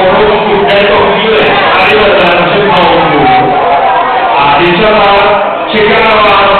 pohodlí v této chvíli tady na našem a Děčana čeká na vás